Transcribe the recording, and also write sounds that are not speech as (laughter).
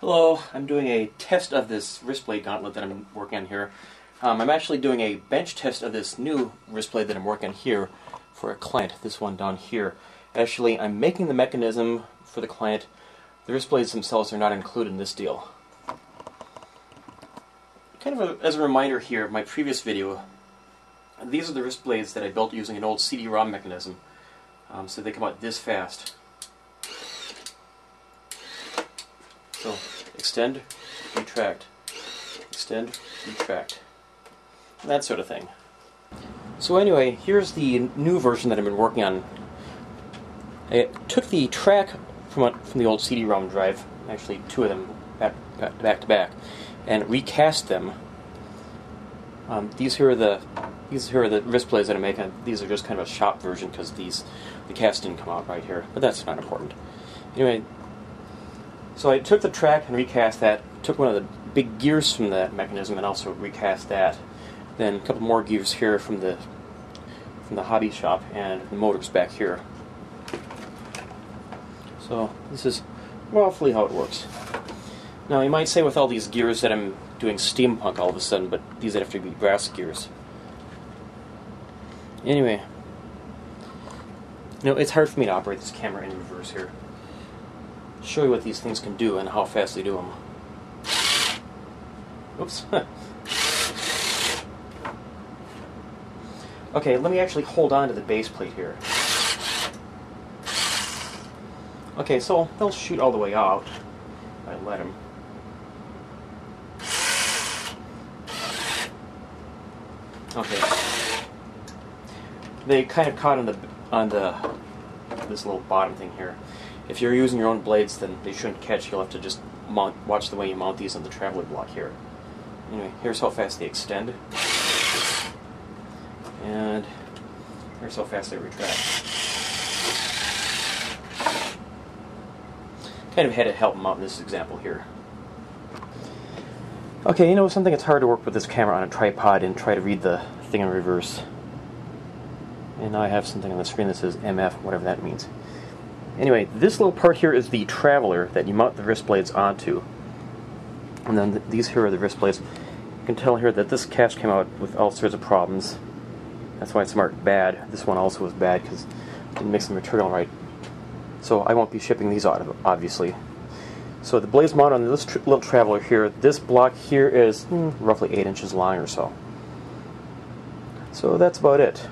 Hello, I'm doing a test of this wrist blade gauntlet that I'm working on here. Um, I'm actually doing a bench test of this new wrist blade that I'm working on here for a client, this one down here. Actually, I'm making the mechanism for the client. The wrist blades themselves are not included in this deal. Kind of a, as a reminder here of my previous video, these are the wrist blades that I built using an old CD-ROM mechanism. Um, so they come out this fast. So extend, retract, extend, retract, that sort of thing. So anyway, here's the new version that I've been working on. I took the track from a, from the old CD-ROM drive, actually two of them back, back, to back, and recast them. Um, these here are the these here are the wrist blades that I'm making. These are just kind of a shop version because these the cast didn't come out right here, but that's not important. Anyway, so I took the track and recast that, took one of the big gears from that mechanism and also recast that. Then a couple more gears here from the from the hobby shop and the motors back here. So this is roughly how it works. Now you might say with all these gears that I'm doing steampunk all of a sudden, but these have to be brass gears. Anyway, you know, it's hard for me to operate this camera in reverse here show you what these things can do and how fast they do them. Oops. (laughs) okay, let me actually hold on to the base plate here. Okay, so they'll shoot all the way out. I let them. Okay. They kind of caught on the on the this little bottom thing here. If you're using your own blades, then they shouldn't catch. You'll have to just mount, watch the way you mount these on the traveling block here. Anyway, here's how fast they extend. And here's how fast they retract. Kind of had to help them out in this example here. Okay, you know something? It's hard to work with this camera on a tripod and try to read the thing in reverse. And now I have something on the screen that says MF, whatever that means. Anyway, this little part here is the traveler that you mount the wrist blades onto. And then th these here are the wrist blades. You can tell here that this cast came out with all sorts of problems. That's why it's marked bad. This one also was bad because it didn't mix the material right. So I won't be shipping these out, obviously. So the blades mount on this tr little traveler here. This block here is mm, roughly 8 inches long or so. So that's about it.